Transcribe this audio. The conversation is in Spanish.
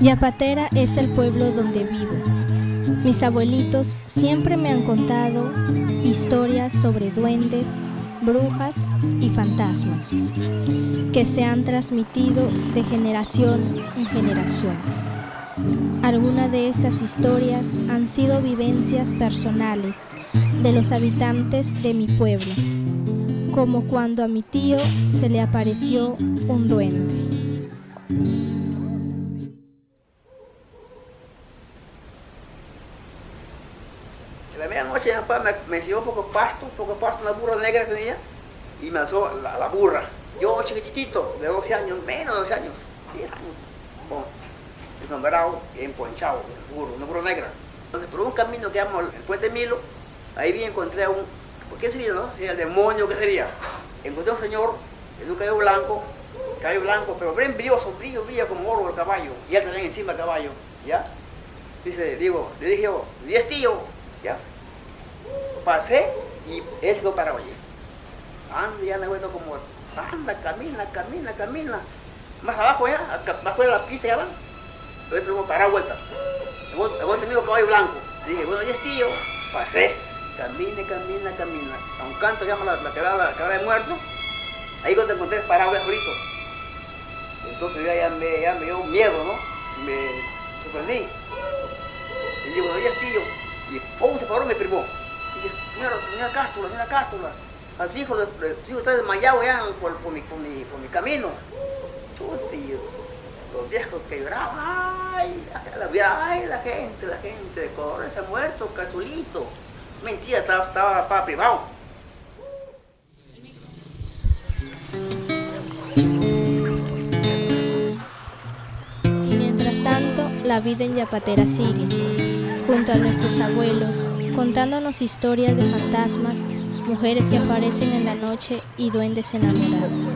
Yapatera es el pueblo donde vivo. Mis abuelitos siempre me han contado historias sobre duendes, brujas y fantasmas que se han transmitido de generación en generación. Algunas de estas historias han sido vivencias personales de los habitantes de mi pueblo, como cuando a mi tío se le apareció un duende. medianoche mi papá me, me un poco pasto, un poco pasto, una burra negra que tenía, y me alzó la, la burra. Yo chiquitito, de 12 años, menos de 12 años, 10 años, enamorado, emponchado, burro, una burra negra. Entonces, por un camino que llamo el Puente Milo, ahí vi encontré a un, ¿por qué sería, no? Sería el demonio, ¿qué sería? Encontré a un señor en un cabello blanco, cabello blanco, pero bien brilloso, brillo, brilla como oro el caballo, y él también encima del caballo, ¿ya? Dice, digo, le dije yo, 10 tío, ¿ya? pasé y se quedó parado allí. Anda, ya me vuelto como, anda, camina, camina, camina. Más abajo ya, más fuera de la pista ya. Entonces luego parado vuelta. Luego tenía caballo blanco. Dije, bueno, ya es tío. Pasé. Camina, camina, camina. A un canto llama la, la la de muerto. Ahí cuando te encontré parado de solito. Entonces ya, ya, me, ya me dio miedo, ¿no? Me sorprendí. Y digo, bueno, ya es tío. Y pum, se paró, me privó señora, señora Cástula, señora Cástula, al hijo, el hijo está desmayado ya por, por, mi, por, mi, por mi camino. Chuti, los viejos que lloraban, ay, la, ay, la gente, la gente de colores se ha muerto, Castulito. Mentira, estaba, estaba, estaba privado. Y mientras tanto, la vida en Yapatera sigue, junto a nuestros abuelos, contándonos historias de fantasmas, mujeres que aparecen en la noche y duendes enamorados.